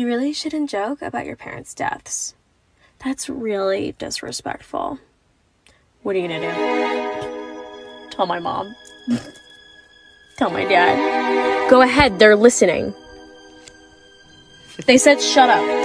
You really shouldn't joke about your parents' deaths. That's really disrespectful. What are you gonna do? Tell my mom. Tell my dad. Go ahead, they're listening. They said shut up.